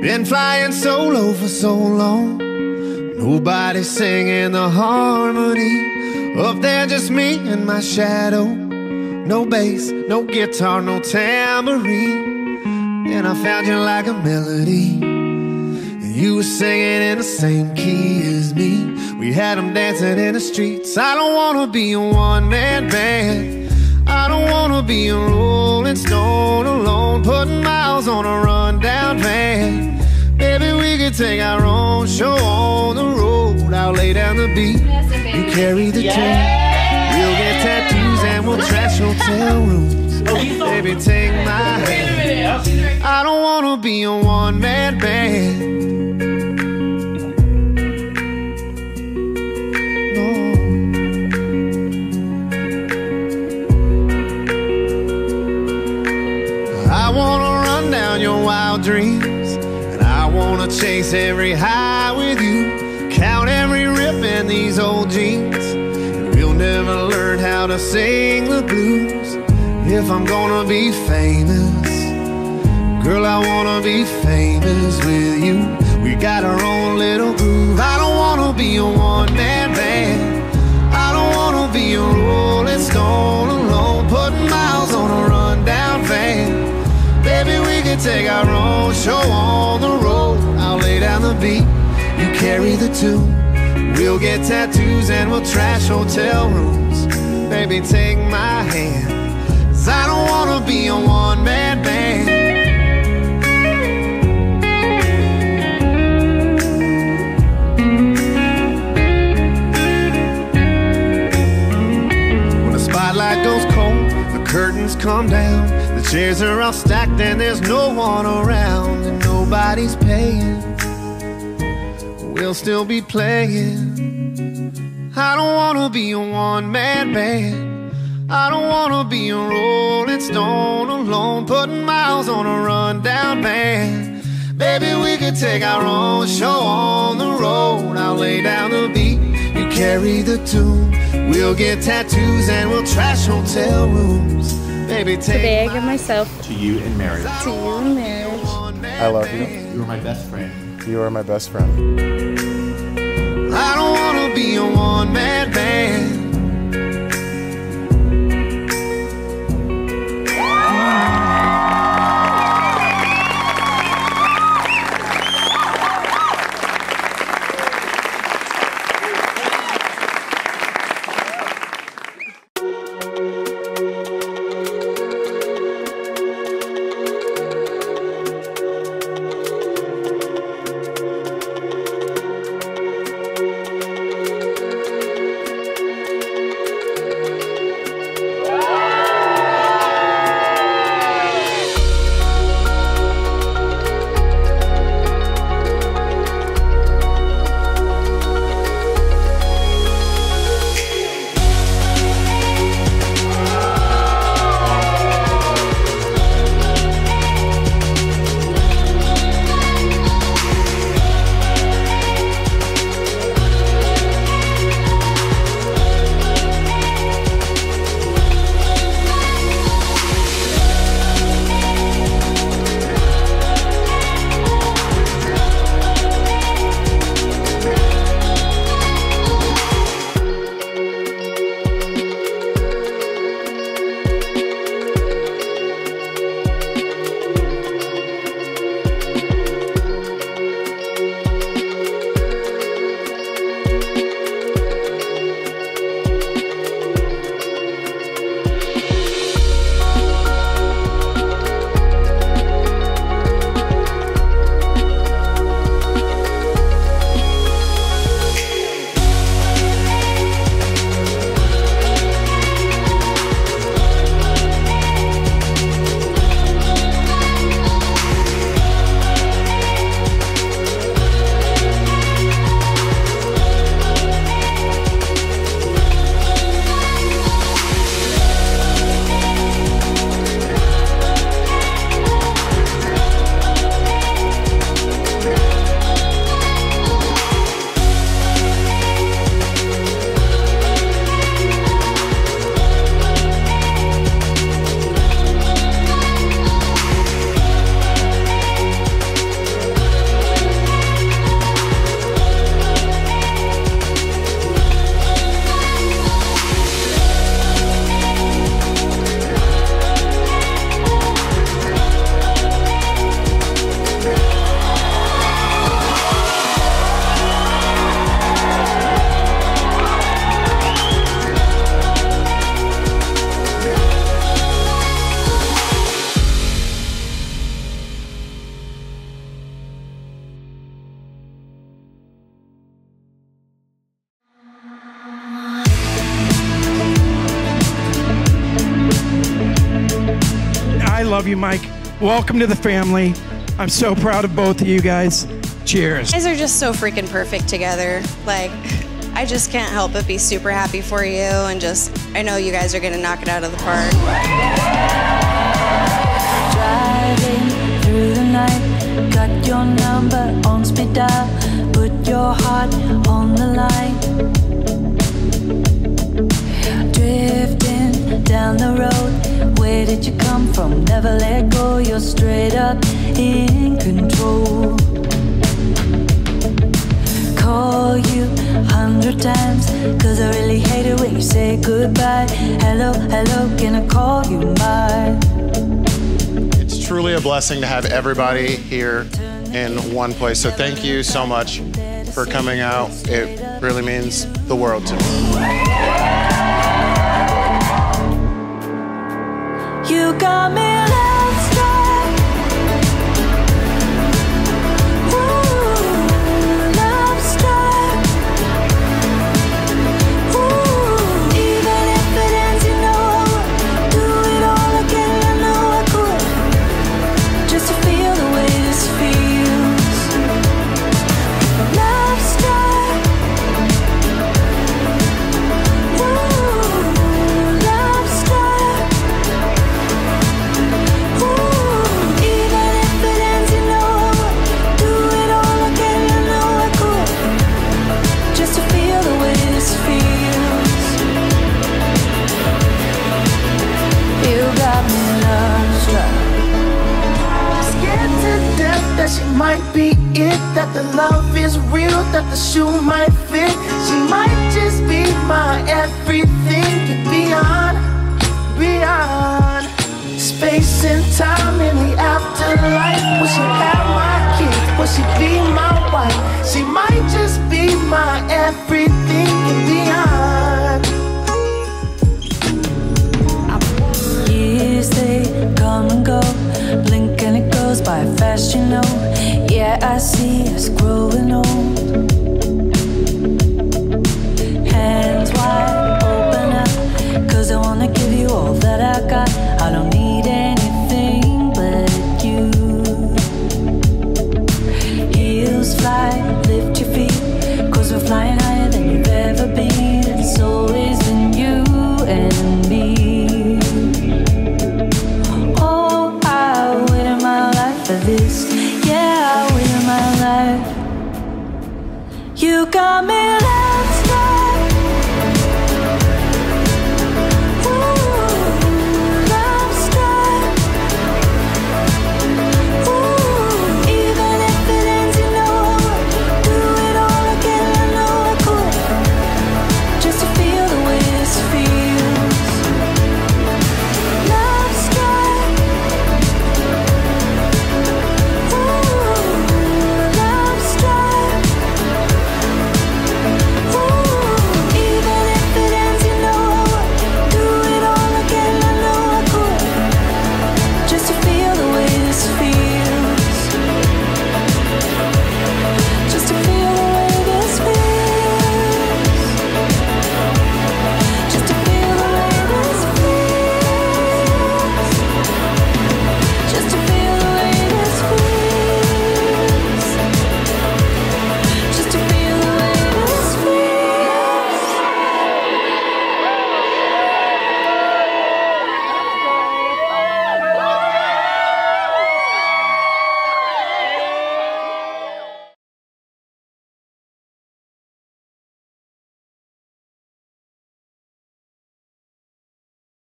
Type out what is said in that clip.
Been flying solo for so long. Nobody singing the harmony. Up there, just me and my shadow. No bass, no guitar, no tambourine. And I found you like a melody. And you were singing in the same key as me. We had them dancing in the streets. I don't wanna be a one man band. I don't wanna be a rolling stone alone, putting miles on a rundown van. Maybe we could take our own show on the road. I'll lay down the beat, you carry the tune. We'll get tattoos and we'll trash hotel rooms. Baby, take my hand. I don't wanna be a one man band. I wanna run down your wild dreams, and I wanna chase every high with you. Count every rip in these old jeans, and we'll never learn how to sing the blues. If I'm gonna be famous, girl, I wanna be famous with you. We got our own little groove. Take our own show on the road. I'll lay down the beat, you carry the tune. We'll get tattoos and we'll trash hotel rooms. Baby, take my hand. 'Cause I don't wanna be a one man band. Curtains come down. The chairs are all stacked and there's no one around, and nobody's paying. We'll still be playing. I don't wanna be a one man band. I don't wanna be a rolling stone alone, putting miles on a rundown van. Baby, we could take our own show on the road. I'll lay down the beat, carry the tune. We'll get tattoos and we'll trash hotel rooms. Baby, take Today I give myself To you in marriage. to you in marriage. I love you. You are my best friend. You are my best friend. Love you, Mike. Welcome to the family. I'm so proud of both of you guys. Cheers. You guys are just so freaking perfect together. Like, I just can't help but be super happy for you and just, I know you guys are gonna knock it out of the park. Driving through the night, got your number on speed dial, put your heart on the line. Say goodbye. Hello, hello, can I call you mine? It's truly a blessing to have everybody here in one place. So thank you so much for coming out. It really means the world to me. You got me be it that the love is real, that the shoe might fit. She might just be my everything, beyond, beyond space and time in the afterlife. Will she have my kids? Will she be my wife? She might just be my everything and beyond. Years they come and go, blink and it goes by fast, you know. Yeah, I see us growing old.